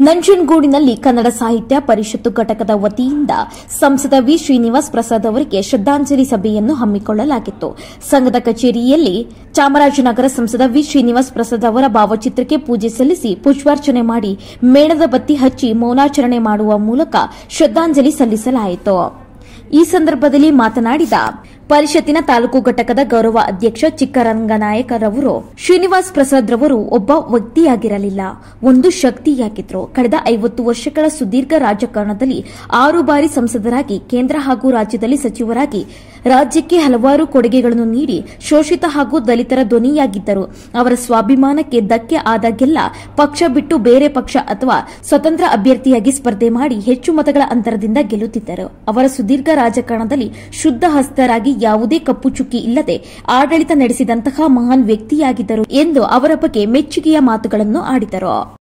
ನಂಜನಗೂಡಿನಲ್ಲಿ ಕನ್ನಡ ಸಾಹಿತ್ಯ ಪರಿಷತ್ತು ಘಟಕದ ವತಿಯಿಂದ ಸಂಸದ ವಿ. ಶ್ರೀನಿವಾಸ್ ಪ್ರಸಾದ್ ಅವರಿಗೆ ಶ್ರದ್ದಾಂಜಲಿ ಸಭೆಯನ್ನು ಹಮ್ಮಿಕೊಳ್ಳಲಾಗಿತ್ತು. ಸಂಘದ ಕಚೇರಿಯಲ್ಲಿ ಚಾಮರಾಜನಗರ ಸಂಸದ ವಿ. ಶ್ರೀನಿವಾಸ್ ಪ್ರಸಾದ್ ಅವರ ಭಾವಚಿತ್ರಕ್ಕೆ ಪೂಜೆ ಸಲ್ಲಿಸಿ ಪುಷ್ಪಾರ್ಚನೆ ಮಾಡಿ ಮೇಣದ ಬತ್ತಿ ಹಚ್ಚಿ ಮೌನಾಚರಣೆ ಮಾಡುವ ಮೂಲಕ ಶ್ರದ್ದಾಂಜಲಿ ಸಲ್ಲಿಸಲಾಯಿತು. ಈ ಸಂದರ್ಭದಲ್ಲಿ ಮಾತನಾಡಿದ ಪರಿಷತ್ತಿನ ತಾಲೂಕು ಘಟಕದ ಗೌರವ ಅಧ್ಯಕ್ಷ ಚಿಕ್ಕರಂಗನಾಯಕರವರು ಶ್ರೀನಿವಾಸ್ ಪ್ರಸಾದ್ ರವರು ಒಬ್ಬ ವ್ಯಕ್ತಿಯಾಗಿರಲಿಲ್ಲ. ಒಂದು ಶಕ್ತಿಯಾಗಿದ್ರು. ಕಳೆದ ಐವತ್ತು ವರ್ಷಗಳ ಸುದೀರ್ಘ ರಾಜಕಾರಣದಲ್ಲಿ ಆರು ಬಾರಿ ಸಂಸದರಾಗಿ ಕೇಂದ್ರ ಹಾಗೂ ರಾಜ್ಯದಲ್ಲಿ ಸಚಿವರಾಗಿ ರಾಜ್ಯಕ್ಕೆ ಹಲವಾರು ಕೊಡುಗೆಗಳನ್ನು ನೀಡಿ ಶೋಷಿತ ಹಾಗೂ ದಲಿತರ ಧ್ವನಿಯಾಗಿದ್ದರು. ಅವರ ಸ್ವಾಭಿಮಾನಕ್ಕೆ ಧಕ್ಕೆ ಆದಾಗೆಲ್ಲ ಪಕ್ಷ ಬಿಟ್ಟು ಬೇರೆ ಪಕ್ಷ ಅಥವಾ ಸ್ವತಂತ್ರ ಅಭ್ಯರ್ಥಿಯಾಗಿ ಸ್ಪರ್ಧೆ ಮಾಡಿ ಹೆಚ್ಚು ಮತಗಳ ಅಂತರದಿಂದ ಗೆಲ್ಲುತ್ತಿದ್ದರು. ಅವರ ಸುದೀರ್ಘ ರಾಜಕಾರಣದಲ್ಲಿ ಶುದ್ಧ ಹಸ್ತರಾಗಿ ಯಾವುದೇ ಕಪ್ಪು ಚುಕ್ಕಿ ಇಲ್ಲದೆ ಆಡಳಿತ ನಡೆಸಿದಂತಹ ಮಹಾನ್ ವ್ಯಕ್ತಿಯಾಗಿದ್ದರು ಎಂದು ಅವರ ಬಗ್ಗೆ ಮೆಚ್ಚುಗೆಯ ಮಾತುಗಳನ್ನು ಆಡಿದರು.